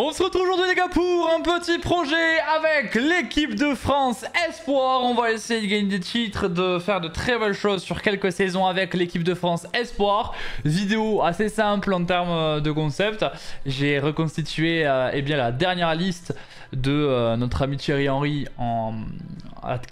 On se retrouve aujourd'hui les gars pour un petit projet avec l'équipe de France Espoir. On va essayer de gagner des titres, de faire de très belles choses sur quelques saisons avec l'équipe de France Espoir. Vidéo assez simple en termes euh, de concept. J'ai reconstitué euh, eh bien, la dernière liste de euh, notre ami Thierry Henry en,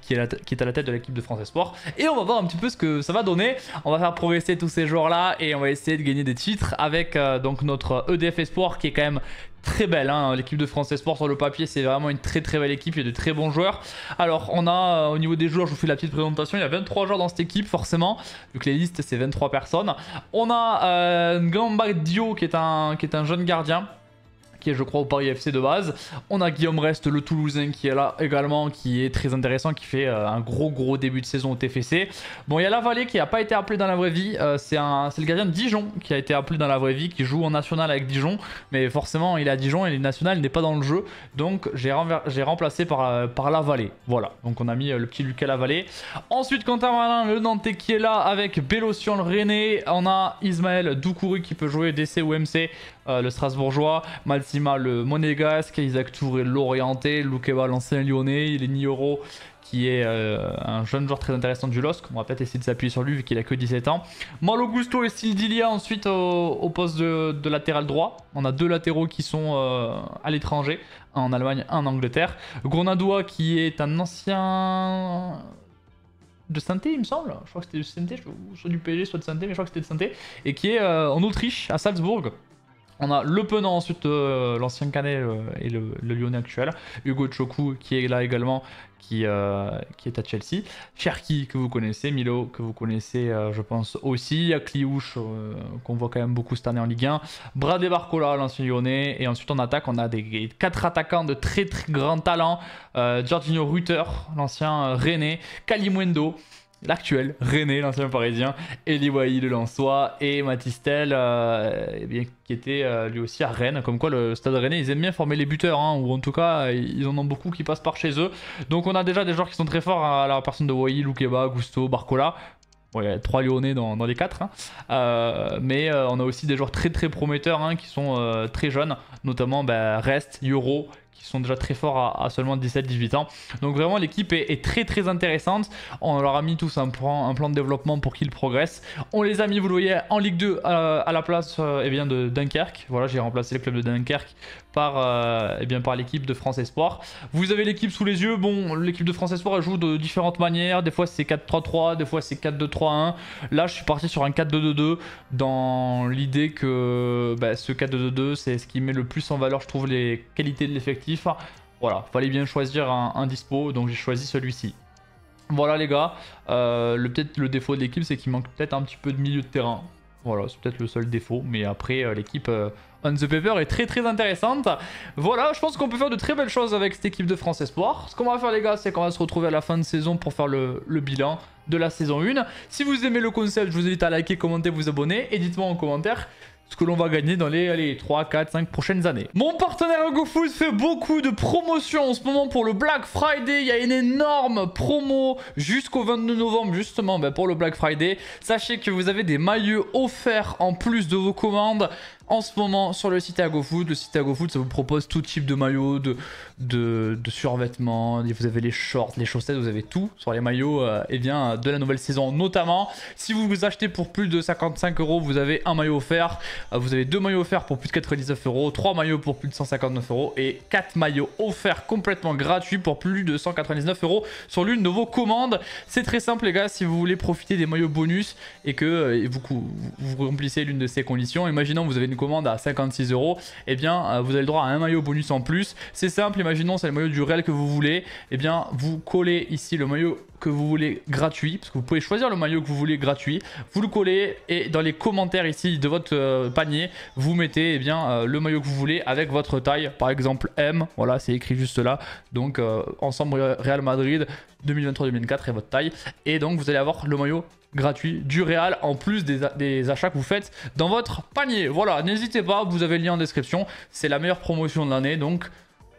qui, est est à la tête de l'équipe de France Espoir. Et on va voir un petit peu ce que ça va donner. On va faire progresser tous ces joueurs là et on va essayer de gagner des titres avec donc notre EDF Espoir qui est quand même très belle. Hein. L'équipe de France Sport sur le papier, c'est vraiment une très très belle équipe. Il y a de très bons joueurs. Alors, on a euh, au niveau des joueurs, je vous fais la petite présentation. Il y a 23 joueurs dans cette équipe, forcément, vu que les listes c'est 23 personnes. On a euh, qui est un, qui est un jeune gardien je crois au Paris FC de base. On a Guillaume Rest, le Toulousain qui est là également, qui est très intéressant, qui fait euh, un gros gros début de saison au TFC. Bon, il y a Lavalée qui n'a pas été appelé dans la vraie vie, euh, c'est le gardien de Dijon qui a été appelé dans la vraie vie, qui joue en national avec Dijon, mais forcément il est à Dijon et le national n'est pas dans le jeu, donc j'ai remplacé par, euh, par. Voilà, donc on a mis le petit Lucas Lavalée. Ensuite, Quentin Malin, le Nantais qui est là avec Bélocian, le René. On a Ismaël Doukouri qui peut jouer DC ou MC, le Strasbourgeois. Malsi le monégasque, Isaac Touré l'orienté, Loukeba l'ancien lyonnais, il est Nioro qui est euh, un jeune joueur très intéressant du LOSC. On va peut-être essayer de s'appuyer sur lui vu qu'il a que 17 ans. Malo Gusto et Sildilia ensuite au, poste de, latéral droit. On a deux latéraux qui sont euh, à l'étranger, en Allemagne, un en Angleterre. Gronadoua qui est un ancien de Santé il me semble. Je crois que c'était de Santé, soit du PSG, soit de Santé, mais je crois que c'était de Santé. Et qui est euh, en Autriche, à Salzbourg. On a Le Penant ensuite, euh, l'ancien Canet euh, et le, Lyonnais actuel. Hugo Choku qui est là également, qui, euh, qui est à Chelsea. Cherki que vous connaissez, Milo que vous connaissez je pense aussi. Kliouche qu'on voit quand même beaucoup cette année en Ligue 1. Bradé Barcola, l'ancien Lyonnais. Et ensuite en attaque, on a des quatre attaquants de très très grand talent. Giorgino Rutter, l'ancien René. Kalimundo l'actuel René, l'ancien parisien, Eli Wahi, le Lançois, et Matistel, euh, eh qui était euh, lui aussi à Rennes. Comme quoi, le stade Rennais, ils aiment bien former les buteurs, hein, ou en tout cas, ils en ont beaucoup qui passent par chez eux. Donc, on a déjà des joueurs qui sont très forts à la personne de Wahi, Loukeba, Gusto, Barcola. Il y a trois Lyonnais dans, les quatre, hein. euh, mais on a aussi des joueurs très très prometteurs hein, qui sont très jeunes, notamment bah, Rest, Euro, qui sont déjà très forts à, seulement 17-18 ans. Donc vraiment l'équipe est, très très intéressante. On leur a mis tous un plan, un plan de développement pour qu'ils progressent. On les a mis, vous le voyez, en Ligue 2 euh, à la place euh, eh bien, de Dunkerque. Voilà, j'ai remplacé le club de Dunkerque par, euh, eh par l'équipe de France Espoir. Vous avez l'équipe sous les yeux. Bon, l'équipe de France Espoir elle joue de différentes manières. Des fois c'est 4-3-3, des fois c'est 4-2-3-1. Là je suis parti sur un 4-2-2-2 dans l'idée que bah, ce 4-2-2-2 c'est ce qui met le plus en valeur je trouve les qualités de l'effectif. Voilà, fallait bien choisir un, dispo donc j'ai choisi celui-ci. Voilà les gars, euh, peut-être le défaut de l'équipe c'est qu'il manque peut-être un petit peu de milieu de terrain. Voilà, c'est peut-être le seul défaut, mais après euh, l'équipe euh, on the paper est très très intéressante. Voilà, je pense qu'on peut faire de très belles choses avec cette équipe de France Espoir. Ce qu'on va faire les gars, c'est qu'on va se retrouver à la fin de saison pour faire le, le bilan de la saison 1. Si vous aimez le concept, je vous invite à liker, commenter, vous abonner et dites-moi en commentaire ce que l'on va gagner dans les allez, 3, 4, 5 prochaines années. Mon partenaire GoFood fait beaucoup de promotions en ce moment pour le Black Friday. Il y a une énorme promo jusqu'au 22 novembre justement ben, pour le Black Friday. Sachez que vous avez des maillots offerts en plus de vos commandes en ce moment sur le site AgoFood. Le site AgoFood, ça vous propose tout type de maillots, de, de, survêtements. Vous avez les shorts, les chaussettes, vous avez tout sur les maillots euh, eh bien, de la nouvelle saison. Notamment, si vous vous achetez pour plus de 55 euros, vous avez un maillot offert. Euh, vous avez deux maillots offerts pour plus de 99 euros, trois maillots pour plus de 159 euros et quatre maillots offerts complètement gratuits pour plus de 199 euros sur l'une de vos commandes. C'est très simple les gars, si vous voulez profiter des maillots bonus et que euh, vous, vous remplissez l'une de ces conditions, imaginons vous avez une commande à 56 euros, et eh bien euh, vous avez le droit à un maillot bonus en plus. C'est simple, imaginons c'est le maillot du réel que vous voulez, et eh bien vous collez ici le maillot que vous voulez gratuit, parce que vous pouvez choisir le maillot que vous voulez gratuit, vous le collez et dans les commentaires ici de votre euh, panier, vous mettez eh bien, euh, le maillot que vous voulez avec votre taille, par exemple M, voilà c'est écrit juste là, donc ensemble Real Madrid 2023-2004 et votre taille, et donc vous allez avoir le maillot gratuit du Real en plus des, achats que vous faites dans votre panier. Voilà, n'hésitez pas, vous avez le lien en description. C'est la meilleure promotion de l'année, donc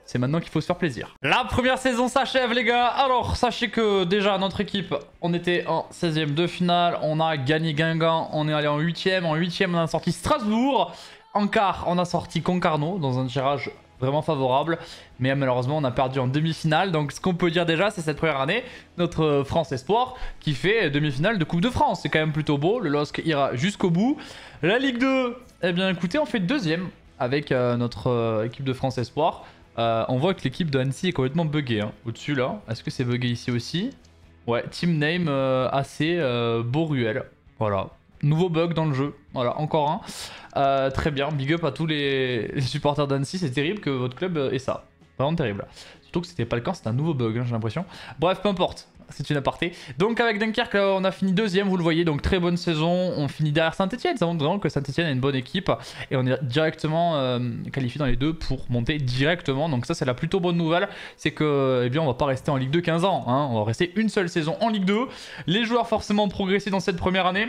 c'est maintenant qu'il faut se faire plaisir. La première saison s'achève les gars. Alors sachez que déjà notre équipe, on était en 16ème de finale. On a gagné Guingamp, on est allé en 8ème. En 8ème on a sorti Strasbourg. En quart on a sorti Concarneau dans un tirage vraiment favorable. Mais malheureusement, on a perdu en demi-finale. Donc, ce qu'on peut dire déjà, c'est cette première année, notre France Espoir qui fait demi-finale de Coupe de France. C'est quand même plutôt beau. Le LOSC ira jusqu'au bout. La Ligue 2, eh bien, écoutez, on fait deuxième avec euh, notre euh, équipe de France Espoir. Euh, on voit que l'équipe de Annecy est complètement buggée. Hein. Au-dessus, là. Est-ce que c'est buggé ici aussi? Ouais, team name assez beau ruel. Voilà. Nouveau bug dans le jeu. Voilà, encore un. très bien. Big up à tous les, supporters d'Annecy. C'est terrible que votre club ait ça. Vraiment terrible. Surtout que c'était pas le cas, c'était un nouveau bug, hein, j'ai l'impression. Bref, peu importe. C'est une aparté. Donc avec Dunkerque, on a fini deuxième, vous le voyez, donc très bonne saison. On finit derrière Saint-Etienne, ça montre vraiment que Saint-Etienne a une bonne équipe. Et on est directement euh, qualifié dans les deux pour monter directement. Donc ça c'est la plutôt bonne nouvelle, c'est que eh bien, on va pas rester en Ligue 2 15 ans. Hein. On va rester une seule saison en Ligue 2. Les joueurs forcément ont progressé dans cette première année.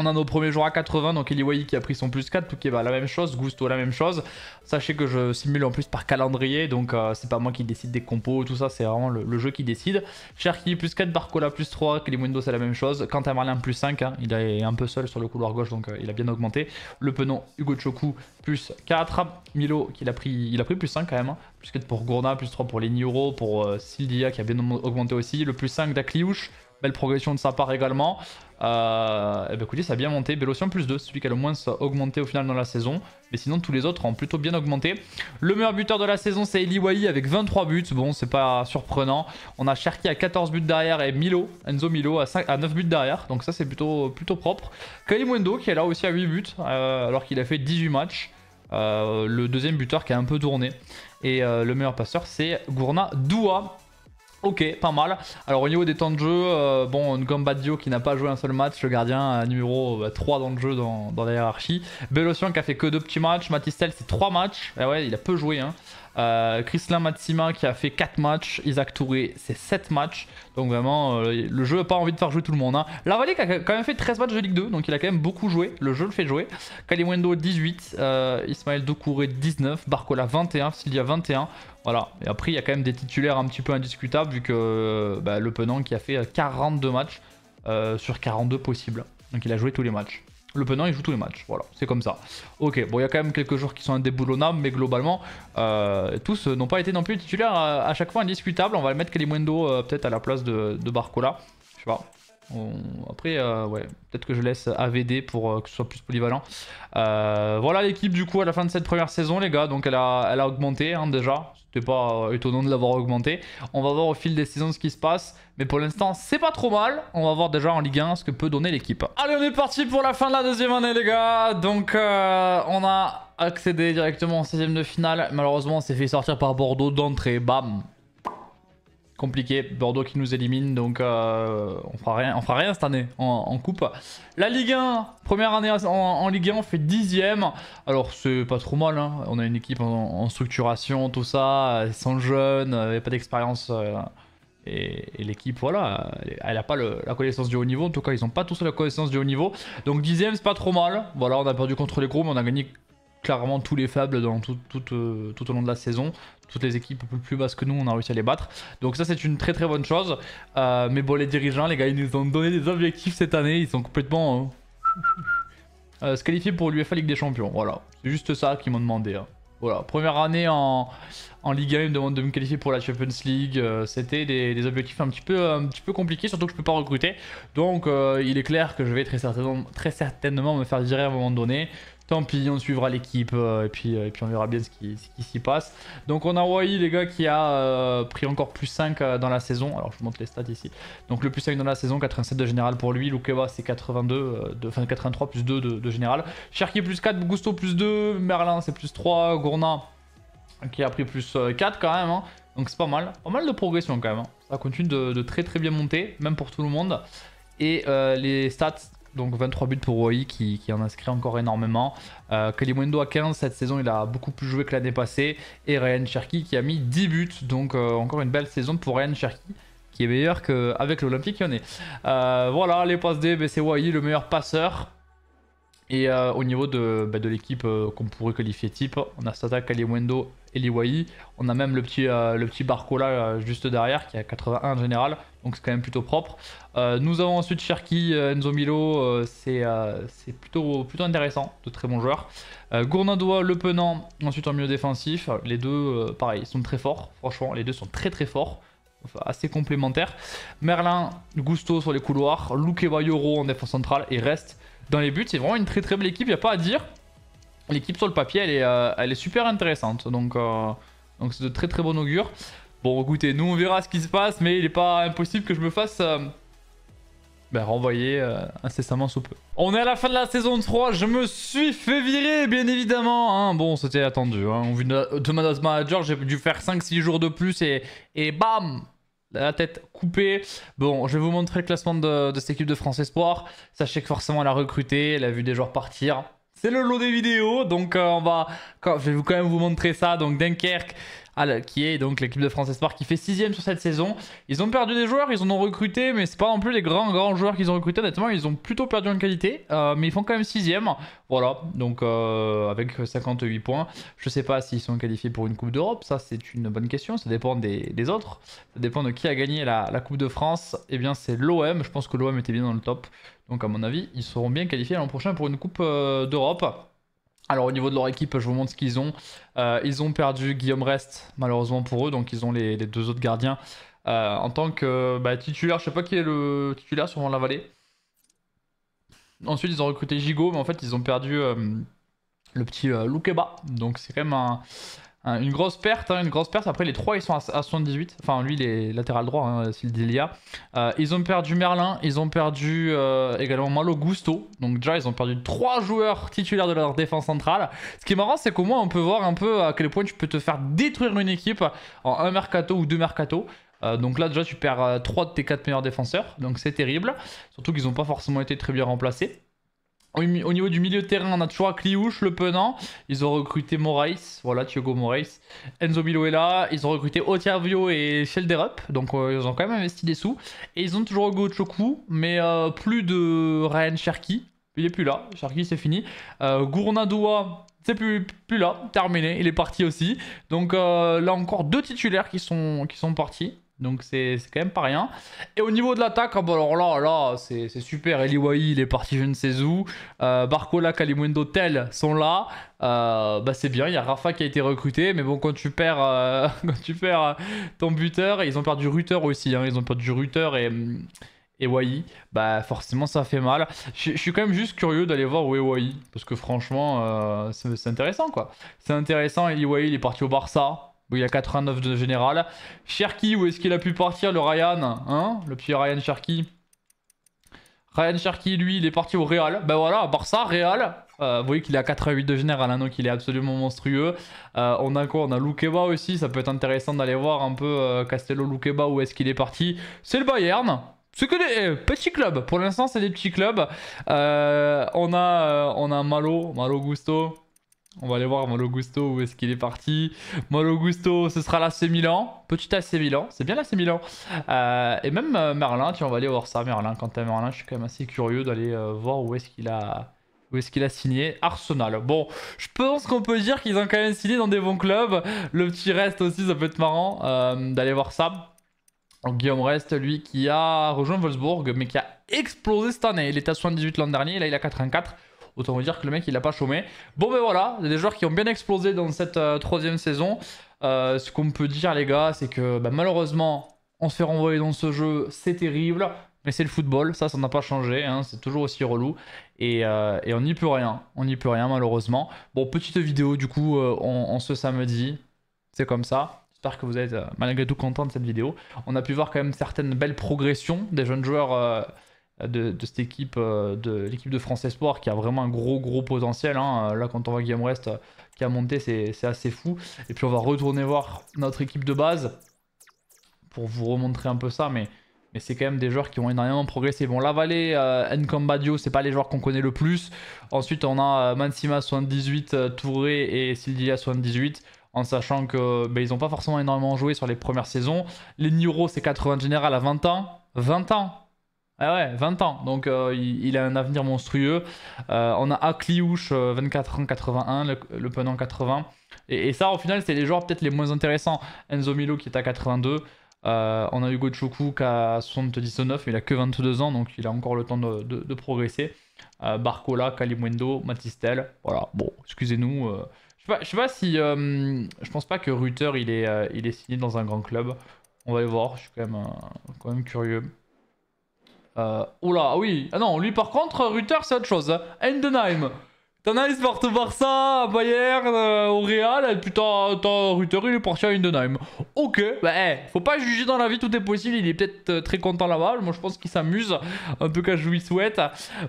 On a nos premiers jours à 80, donc Eliwai qui a pris son plus 4, va la même chose, Gusto la même chose. Sachez que je simule en plus par calendrier, donc euh, c'est pas moi qui décide des compos, tout ça, c'est vraiment le, jeu qui décide. Cherki plus 4, Barcola plus 3, Windows c'est la même chose. Quentin Marlin plus 5, hein, il est un peu seul sur le couloir gauche, donc euh, il a bien augmenté. Le penon Hugo Choku plus 4, Milo qui a pris, il a pris plus 5 quand même, hein. plus 4 pour Gourna, plus 3 pour les Nioro, pour euh, Sildia qui a bien augmenté aussi. Le plus 5 d'Akliouche, belle progression de sa part également. Euh, et eh ben écoutez, ça a bien monté. Bélocian plus 2, celui qui a le moins augmenté au final dans la saison. Mais sinon, tous les autres ont plutôt bien augmenté. Le meilleur buteur de la saison, c'est Eli avec 23 buts. Bon, c'est pas surprenant. On a Cherki à 14 buts derrière et Milo, Enzo Milo à, 5, à 9 buts derrière. Donc ça, c'est plutôt, plutôt propre. Kalimwendo qui est là aussi à 8 buts, euh, alors qu'il a fait 18 matchs. Euh, le deuxième buteur qui a un peu tourné. Et euh, le meilleur passeur, c'est Gourna Doua Ok, pas mal. Alors au niveau des temps de jeu, euh, bon, Gambadio qui n'a pas joué un seul match, le gardien numéro 3 euh, dans le jeu dans, la hiérarchie. Belocian qui a fait que deux petits matchs, Matistel c'est 3 matchs, et eh ouais, il a peu joué. Hein. Euh, Matsima qui a fait 4 matchs, Isaac Touré c'est 7 matchs, donc vraiment euh, le jeu n'a pas envie de faire jouer tout le monde. Hein. Qui a quand même fait 13 matchs de Ligue 2, donc il a quand même beaucoup joué, le jeu le fait jouer. Kalimwendo 18, Ismaël Doucouré 19, Barcola 21, Silvia 21, voilà, et après il y a quand même des titulaires un petit peu indiscutables vu que euh, bah, Le Penang qui a fait 42 matchs euh, sur 42 possibles. Donc il a joué tous les matchs. Le Penang il joue tous les matchs, voilà, c'est comme ça. Ok, bon il y a quand même quelques joueurs qui sont indéboulonnables, mais globalement euh, tous n'ont pas été non plus titulaires à, chaque fois indiscutables. On va mettre Kalimundo peut-être à la place de, de Barcola. Je sais pas, après, euh, ouais, peut-être que je laisse AVD pour euh, que ce soit plus polyvalent. Euh, voilà l'équipe du coup à la fin de cette première saison, les gars. Donc elle a, elle a augmenté hein, déjà. C'était pas étonnant de l'avoir augmenté. On va voir au fil des saisons ce qui se passe. Mais pour l'instant, c'est pas trop mal. On va voir déjà en Ligue 1 ce que peut donner l'équipe. Allez, on est parti pour la fin de la deuxième année, les gars. Donc, on a accédé directement en 16ème de finale. Malheureusement, on s'est fait sortir par Bordeaux d'entrée. Bam compliqué. Bordeaux qui nous élimine, donc euh, on, fera rien, on fera rien cette année en, coupe. La Ligue 1, première année en, Ligue 1, on fait dixième. Alors c'est pas trop mal, hein. on a une équipe en, structuration, tout ça, sans jeunes, pas d'expérience. Euh, et, l'équipe, voilà, elle n'a pas la connaissance du haut niveau. En tout cas, ils n'ont pas tous la connaissance du haut niveau. Donc dixième, c'est pas trop mal. Voilà, on a perdu contre les gros, mais on a gagné clairement tous les faibles dans tout, euh, tout, au long de la saison. Toutes les équipes plus basses que nous, on a réussi à les battre. Donc ça, c'est une très très bonne chose. Euh, mais bon, les dirigeants, les gars, ils nous ont donné des objectifs cette année. Ils sont complètement... Hein, euh, se qualifier pour l'UFA Ligue des Champions. Voilà, c'est juste ça qu'ils m'ont demandé. Hein. Voilà, première année en, en Ligue 1, ils me demandent de me qualifier pour la Champions League. C'était des, objectifs un petit, peu, un petit peu compliqués, surtout que je peux pas recruter. Donc il est clair que je vais très certainement, très certainement me faire virer à un moment donné. Tant pis, on suivra l'équipe euh, et, puis, euh, et puis on verra bien ce qui, s'y passe. Donc on a Wai, les gars, qui a euh, pris encore plus 5 dans la saison. Alors je vous montre les stats ici. Donc le plus 5 dans la saison, 87 de général pour lui. Lukeva c'est 82, de, enfin 83 plus 2 de, général. Cherki plus 4, Gusto plus 2, Merlin c'est plus 3, Gourna qui a pris plus 4 quand même. Hein. Donc c'est pas mal. Pas mal de progression quand même. Hein. Ça continue de, de, très très bien monter, même pour tout le monde. Et les stats donc 23 buts pour Roy qui, en inscrit encore énormément. Euh, à 15, cette saison il a beaucoup plus joué que l'année passée. Et Ryan Cherky qui a mis 10 buts, donc euh, encore une belle saison pour Ryan Cherky qui est meilleur qu'avec l'Olympique Lyonnais. Euh, voilà, les passes D, c'est Wai le meilleur passeur. Et euh, au niveau de, bah, de l'équipe euh, qu'on pourrait qualifier type, on a Sata, Kaliwendo et Liwai. On a même le petit, euh, le petit Barcola juste derrière qui a 81 en général, donc c'est quand même plutôt propre. nous avons ensuite Cherki, Enzo Milo, c'est plutôt, plutôt intéressant, de très bons joueurs. Gournadois, Le Penant, ensuite en milieu défensif. Les deux, pareil, sont très forts, franchement, les deux sont très très forts. Enfin, assez complémentaires. Merlin, Gusto sur les couloirs, Lukeba Yoro en défense centrale et reste dans les buts. C'est vraiment une très très belle équipe, il n'y a pas à dire. L'équipe sur le papier, elle est, euh, elle est super intéressante. Donc euh, donc c'est de très très bon augure. Bon, écoutez, nous on verra ce qui se passe, mais il n'est pas impossible que je me fasse euh, ben, renvoyer incessamment sous peu. On est à la fin de la saison 3, je me suis fait virer, bien évidemment. Hein. Bon, c'était attendu. Hein. Vu de, de Manager, j'ai dû faire 5-6 jours de plus et, et bam la tête coupée. Bon, je vais vous montrer le classement de, cette équipe de France Espoir. Sachez que forcément, elle a recruté, elle a vu des joueurs partir. C'est le lot des vidéos, donc euh, on va, je vais quand même vous montrer ça. Donc Dunkerque, qui est donc l'équipe de France Espoir qui fait 6 sur cette saison. Ils ont perdu des joueurs, ils en ont recruté, mais c'est pas non plus les grands grands joueurs qu'ils ont recrutés. Honnêtement, ils ont plutôt perdu en qualité, euh, mais ils font quand même 6 Voilà, donc euh, avec 58 points. Je sais pas s'ils sont qualifiés pour une Coupe d'Europe, ça c'est une bonne question. Ça dépend des, autres, ça dépend de qui a gagné la, la Coupe de France. Eh bien, c'est l'OM. Je pense que l'OM était bien dans le top. Donc, à mon avis, ils seront bien qualifiés l'an prochain pour une Coupe euh, d'Europe. Alors au niveau de leur équipe, je vous montre ce qu'ils ont. Euh, ils ont perdu Guillaume Rest, malheureusement pour eux, donc ils ont les, deux autres gardiens. Euh, en tant que bah, titulaire, je sais pas qui est le titulaire sur la. Ensuite, ils ont recruté Gigot, mais en fait, ils ont perdu euh, le petit Lukeba. Donc c'est quand même un, une grosse perte, hein, une grosse perte. Après, les trois, ils sont à, 78. Enfin, lui, il est latéral droit, hein, Sildilia. Euh, ils ont perdu Merlin, ils ont perdu euh, également Malo Gusto. Donc, déjà, ils ont perdu trois joueurs titulaires de leur défense centrale. Ce qui est marrant, c'est qu'au moins, on peut voir un peu à quel point tu peux te faire détruire une équipe en un mercato ou deux mercato. Euh, donc là déjà tu perds 3 de tes 4 meilleurs défenseurs, donc c'est terrible. Surtout qu'ils n'ont pas forcément été très bien remplacés. Au, niveau du milieu de terrain, on a toujours Cliouche, le Penant. Ils ont recruté Moraes, voilà, Thiago Moraes. Enzo Milo est là. Ils ont recruté Otiavio et Shelderup. Donc, euh, ils ont quand même investi des sous. Et ils ont toujours Gochoku, mais euh, plus de Ryan Cherki. Il est plus là. Cherki, c'est fini. Euh, Gournadoua, c'est plus, là. Terminé. Il est parti aussi. Donc, euh, là encore, deux titulaires qui sont partis. Donc c'est quand même pas rien. Et au niveau de l'attaque, ah bah alors là, là c'est super. Eliwai, il est parti je ne sais où. Euh, Barcola, Kalimundo, sont là. Euh, bah c'est bien, il y a Rafa qui a été recruté. Mais bon, quand tu perds, euh, ton buteur, ils ont perdu Rutter aussi. Hein, ils ont perdu Rutter et, et Wai. Bah forcément ça fait mal. Je, suis quand même juste curieux d'aller voir où est Wai. Parce que franchement, c'est intéressant quoi. C'est intéressant, Eliwai, il est parti au Barça il a 89 de général. Cherky, où est-ce qu'il a pu partir le Ryan hein Le petit Ryan Cherky. Ryan Cherky, lui, il est parti au Real. Ben voilà, Barça, Real. Euh, vous voyez qu'il est à 88 de général, hein, donc il est absolument monstrueux. Euh, on a quoi? On a Lukeba aussi, ça peut être intéressant d'aller voir un peu euh, Castello Lukeba, où est-ce qu'il est parti. C'est le Bayern. C'est que des petits clubs. Pour l'instant, c'est des petits clubs. on, a, on a Malo, Malo Gusto. On va aller voir Malo Gusto, où est-ce qu'il est parti. Malo Gusto, ce sera l'AC Milan. Petit AC Milan, c'est bien l'AC Milan. Euh, et même euh, Merlin, tu on va aller voir ça, Merlin. Quant à Merlin, je suis quand même assez curieux d'aller euh, voir où est-ce qu'il a... Où est-ce qu'il a signé Arsenal. Bon, je pense qu'on peut dire qu'ils ont quand même signé dans des bons clubs. Le petit Reste aussi, ça peut être marrant d'aller voir ça. Guillaume Reste, lui, qui a rejoint Wolfsburg, mais qui a explosé cette année. Il était à 78 l'an dernier, là il a 84. Autant vous dire que le mec il a pas chômé. Bon ben voilà, il y a des joueurs qui ont bien explosé dans cette euh, troisième saison. Euh, ce qu'on peut dire les gars, c'est que bah, malheureusement, on se fait renvoyer dans ce jeu, c'est terrible. Mais c'est le football, ça, ça n'a pas changé, hein, c'est toujours aussi relou. Euh, et, on n'y peut rien, on n'y peut rien malheureusement. Bon, petite vidéo du coup on, ce samedi, c'est comme ça. J'espère que vous êtes malgré tout content de cette vidéo. On a pu voir quand même certaines belles progressions des jeunes joueurs de, cette équipe, euh, de l'équipe de France Espoir qui a vraiment un gros gros potentiel. Hein. Là, quand on voit Guillaume Rest euh, qui a monté, c'est assez fou. Et puis on va retourner voir notre équipe de base pour vous remontrer un peu ça, mais, mais c'est quand même des joueurs qui ont énormément progressé. Bon, La Vallée, euh, Ncambadio, c'est pas les joueurs qu'on connaît le plus. Ensuite, on a Mansima 78, Touré et Sildia 78 en sachant que ben, n'ont pas forcément énormément joué sur les premières saisons. Les Niro, c'est 80 général à 20 ans. 20 ans Ah ouais, 20 ans, donc euh, il, a un avenir monstrueux. Euh, on a Akliouche, 24 ans, 81, le, le Penant 80. Et, ça, au final, c'est les joueurs peut-être les moins intéressants. Enzo Milo qui est à 82. Euh, on a Hugo Choku qui a 79, mais il a que 22 ans, donc il a encore le temps de, progresser. Barcola, Kalimwendo, Matistel. Voilà, bon, excusez-nous. je, sais sais pas si. je pense pas que Ruther il est, signé dans un grand club. On va aller voir, je suis quand même curieux. Euh, oula, oui. Ah non, lui par contre, Ruther c'est autre chose. Endenheim. T'en as Sport Barça, Bayern, euh, au Real, et putain, t'as Ruther, il est parti à Endenheim. Ok, bah eh, faut pas juger dans la vie, tout est possible, il est peut-être euh, très content là-bas, moi je pense qu'il s'amuse, en tout cas je lui souhaite.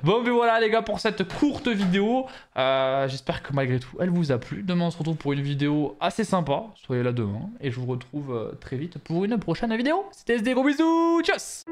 Bon, mais voilà les gars pour cette courte vidéo, euh, j'espère que malgré tout elle vous a plu. Demain on se retrouve pour une vidéo assez sympa, soyez là demain, et je vous retrouve très vite pour une prochaine vidéo. C'était SD, gros bisous, tchuss